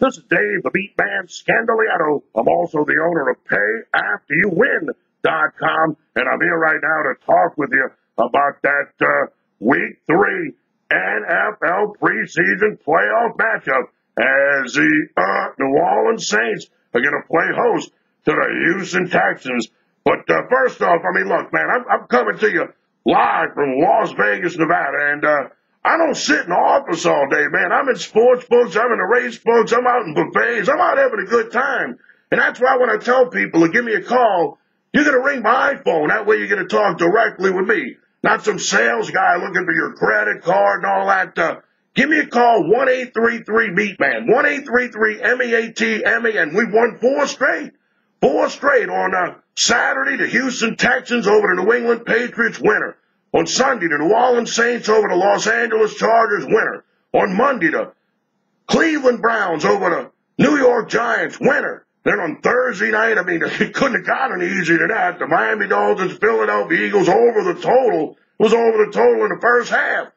This is Dave, the Meat Man Scandaliato. I'm also the owner of PayAfterYouWin.com, and I'm here right now to talk with you about that uh, Week 3 NFL preseason playoff matchup as the uh, New Orleans Saints are going to play host to the Houston Texans. But uh, first off, I mean, look, man, I'm, I'm coming to you live from Las Vegas, Nevada, and uh, I don't sit in the office all day, man. I'm in sports books, I'm in the race books, I'm out in buffets, I'm out having a good time. And that's why when I tell people to give me a call, you're going to ring my iPhone. That way you're going to talk directly with me, not some sales guy looking for your credit card and all that. Uh, give me a call, 1-833-MEAT-MAN, 1-833-M-E-A-T-M-E, and we've won four straight. Four straight on uh, Saturday, the Houston Texans over the New England Patriots winner. On Sunday, the New Orleans Saints over the Los Angeles Chargers winner. On Monday, the Cleveland Browns over the New York Giants winner. Then on Thursday night, I mean, it couldn't have gotten any easier than that. The Miami Dolphins, Philadelphia Eagles over the total was over the total in the first half.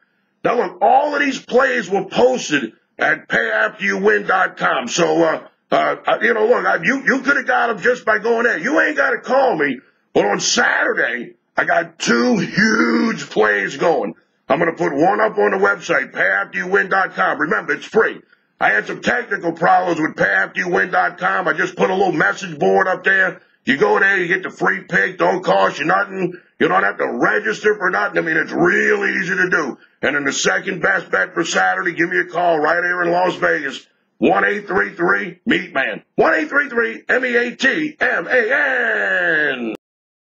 Now look, all of these plays were posted at payafteryouwin.com. So, uh, uh, you know, look, I, you, you could have got them just by going there. You ain't got to call me. But on Saturday, I got two huge plays going. I'm going to put one up on the website, payafteryouwin.com. Remember, it's free. I had some technical problems with payafteryouwin.com. I just put a little message board up there. You go there, you get the free pick. Don't cost you nothing. You don't have to register for nothing. I mean, it's real easy to do. And then the second best bet for Saturday, give me a call right here in Las Vegas. 1-833-MEAT-MAN. 1-833-M-E-A-T-M-A-N.